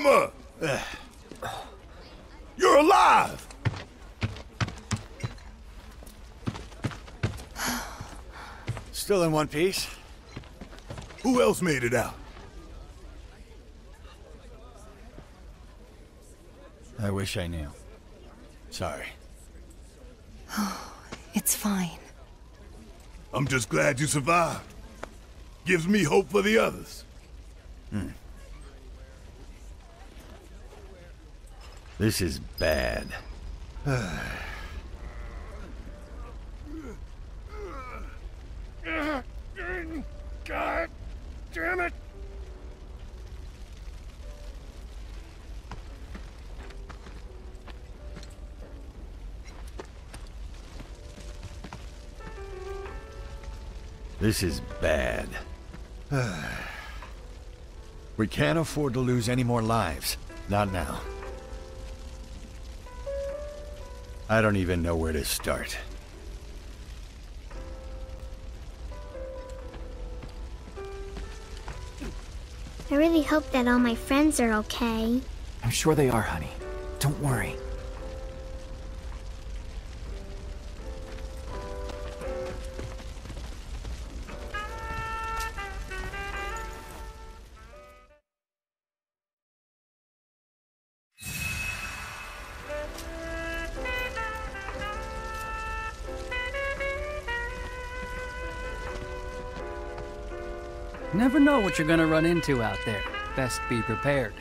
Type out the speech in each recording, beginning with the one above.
Climber! You're alive! Still in one piece? Who else made it out? I wish I knew. Sorry. Oh, it's fine. I'm just glad you survived. Gives me hope for the others. Hmm. This is bad. God damn it! This is bad. we can't afford to lose any more lives. Not now. I don't even know where to start. I really hope that all my friends are okay. I'm sure they are, honey. Don't worry. Never know what you're gonna run into out there. Best be prepared.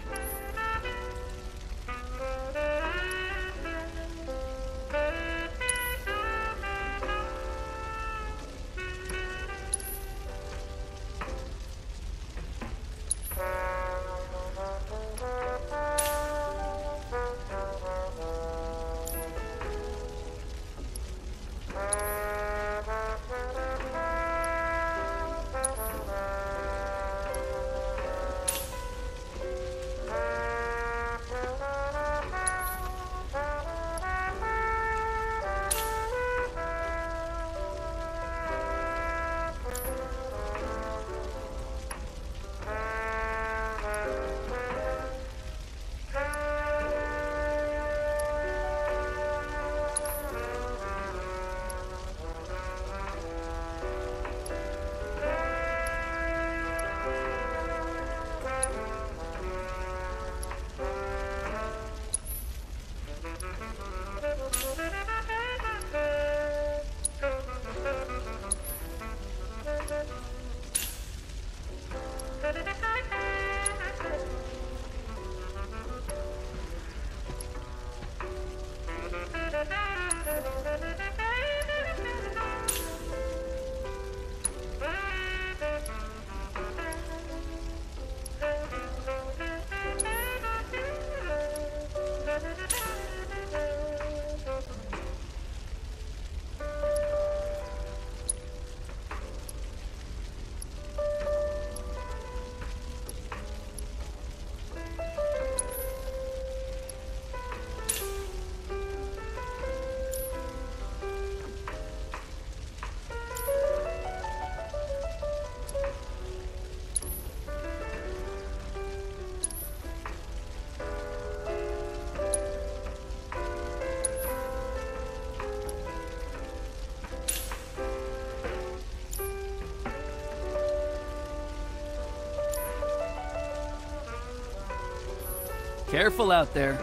Careful out there.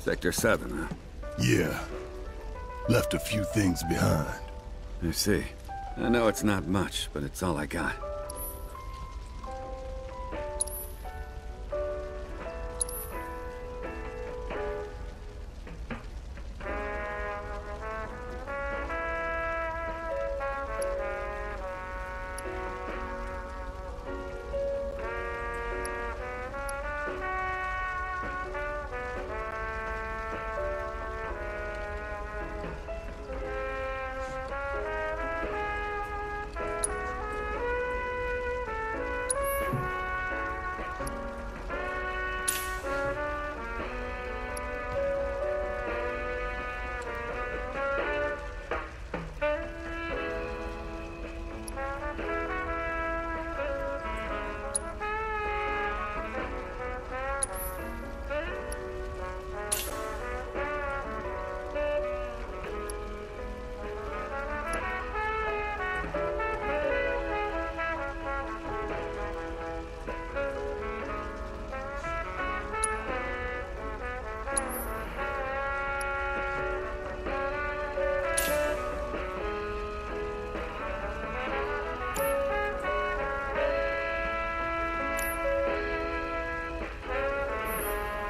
Sector 7, huh? Yeah. Left a few things behind. I see. I know it's not much, but it's all I got.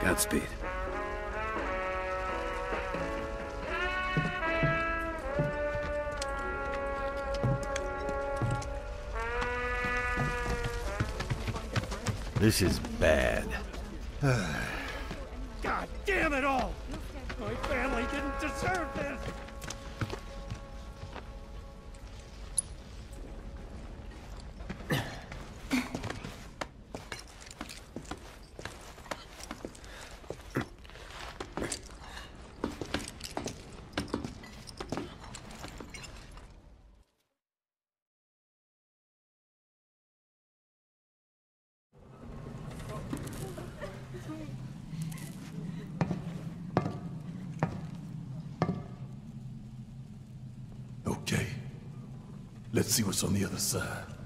Godspeed. This is bad. God damn it all! My family didn't deserve this! Okay. Let's see what's on the other side.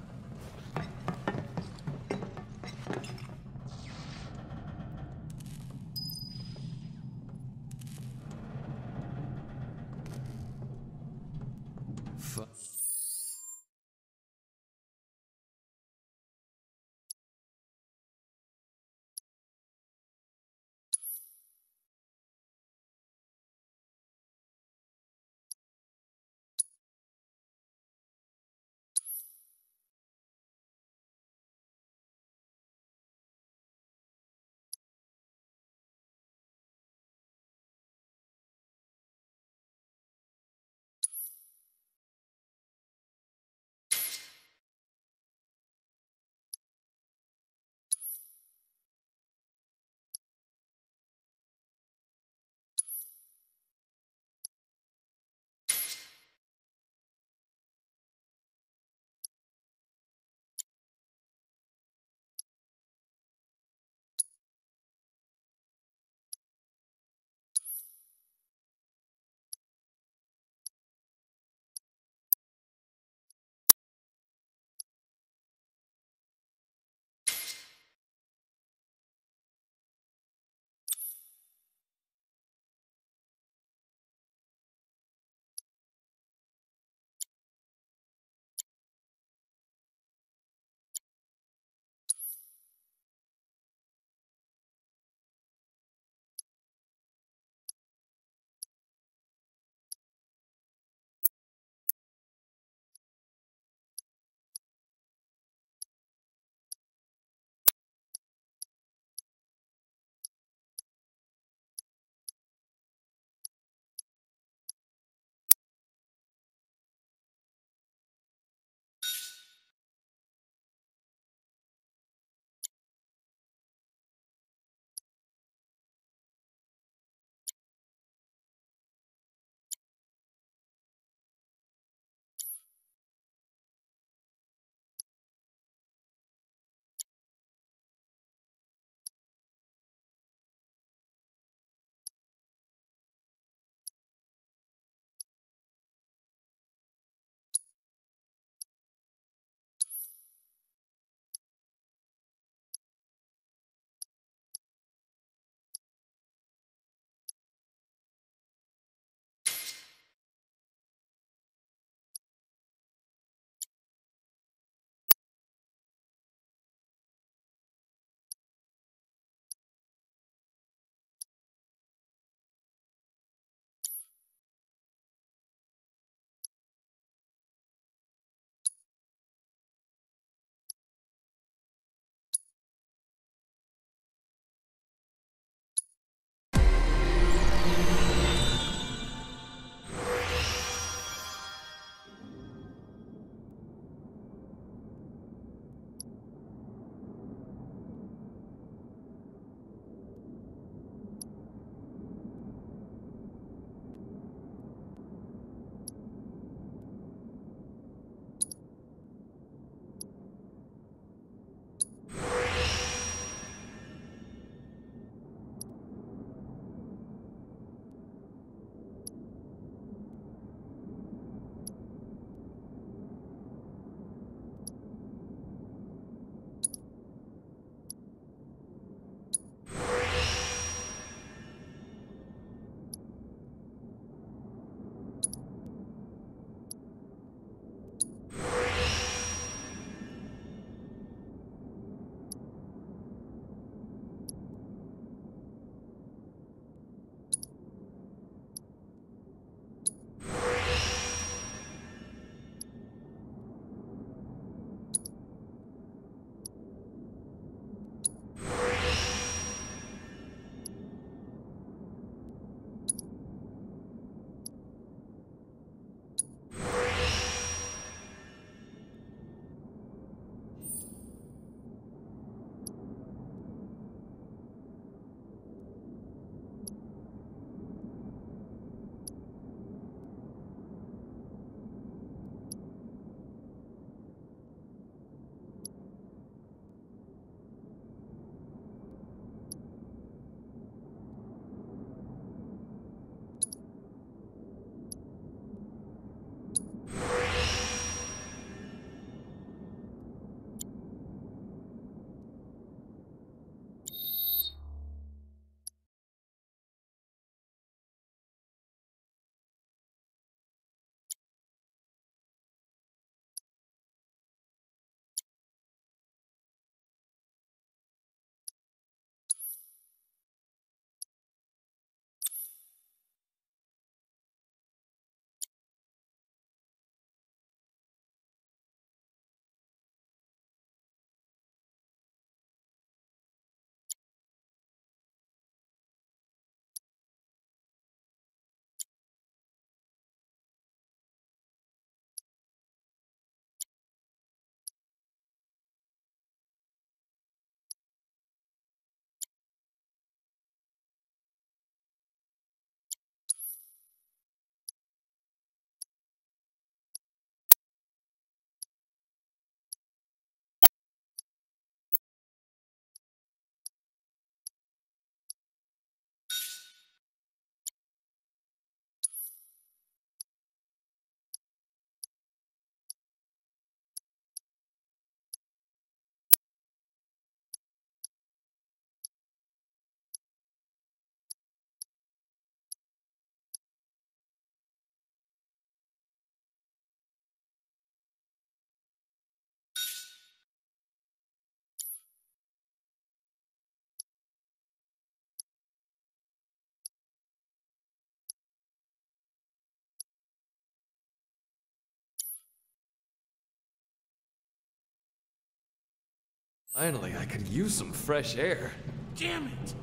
Finally, I could use some fresh air. Damn it!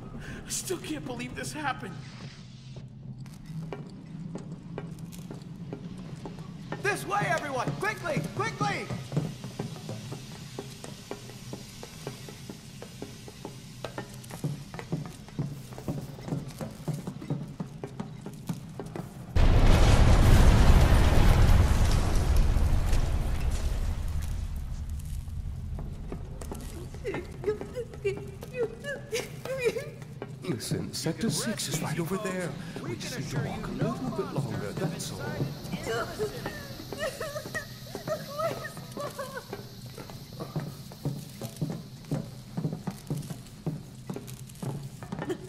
I still can't believe this happened. This way, everyone! Quickly! Quickly! Listen, Sector 6 is right over there. We just need to walk a little bit longer, that's all.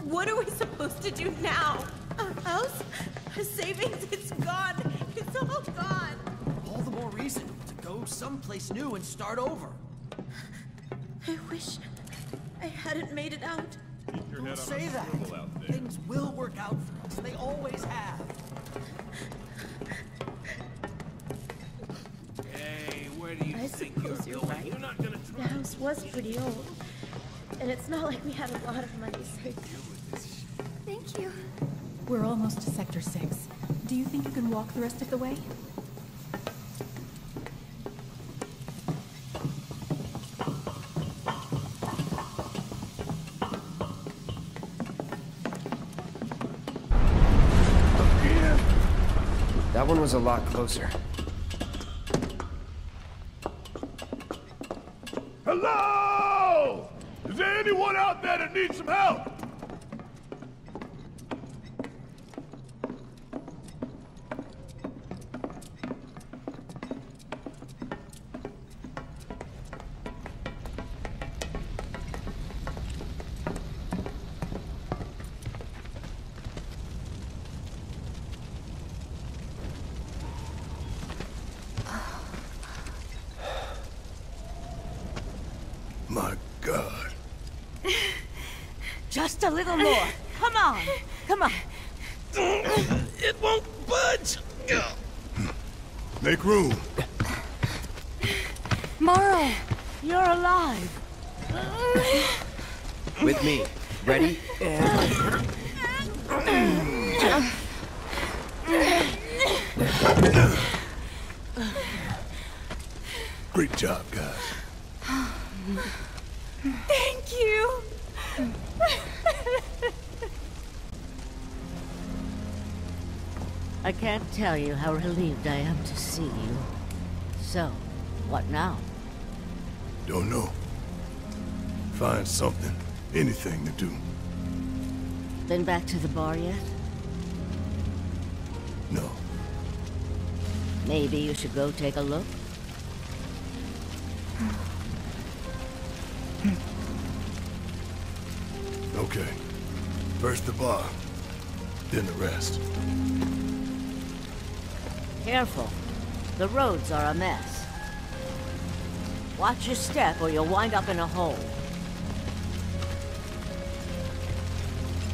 What are we supposed to do now? Our house? Our savings? It's gone. It's all gone. All the more reason to go someplace new and start over. I wish I hadn't made it out. Don't say that. Things will work out for us. They always have. Hey, where do you I think suppose you're you're going? right. You're not gonna The house was pretty old. And it's not like we had a lot of money saved. Thank you. We're almost to Sector 6. Do you think you can walk the rest of the way? One was a lot closer. Hello! Is there anyone out there that needs some help? Little more. Come on. Come on. It won't budge. Make room. Morrow, you're alive. With me. Ready? Great job, guys. Thank you. I can't tell you how relieved I am to see you. So, what now? Don't know. Find something, anything to do. Been back to the bar yet? No. Maybe you should go take a look? Okay. First the bar, then the rest. Careful. The roads are a mess. Watch your step or you'll wind up in a hole.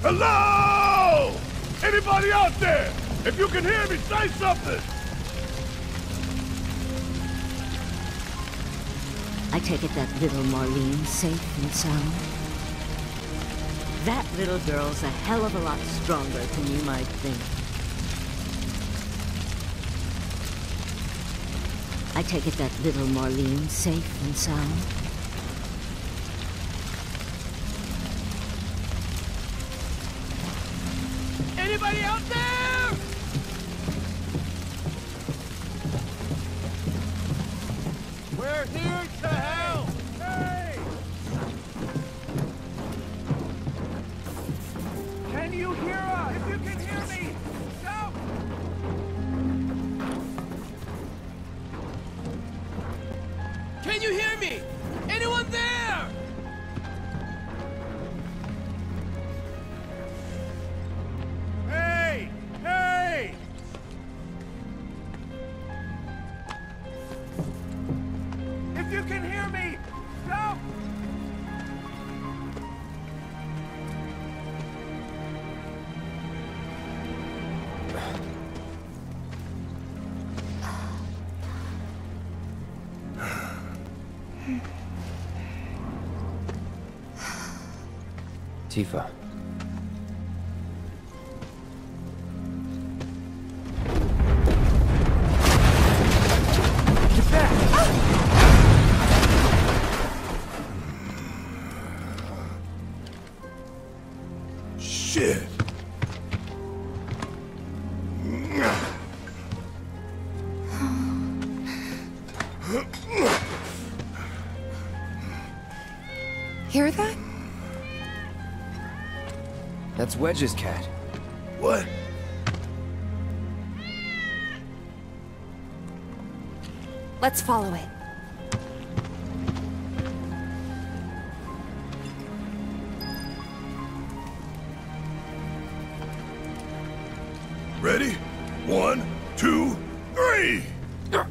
Hello! Anybody out there? If you can hear me, say something! I take it that little Marlene's safe and sound? That little girl's a hell of a lot stronger than you might think. I take it that little Marlene's safe and sound? Anybody out there? Tifa. That's Wedge's cat. What? Let's follow it. Ready? One, two, three! Uh.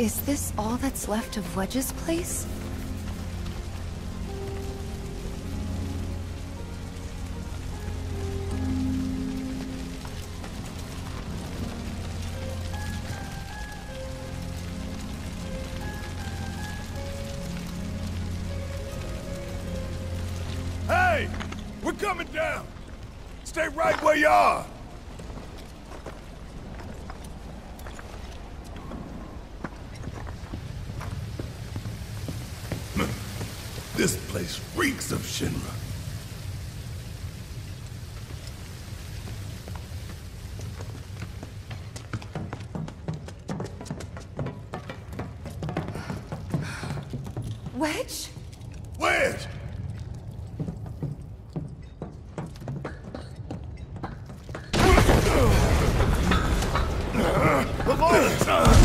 Is this all that's left of Wedge's place? Hey! We're coming down! Stay right where you are! This place reeks of Shinra. Wedge? Wedge! Tifa!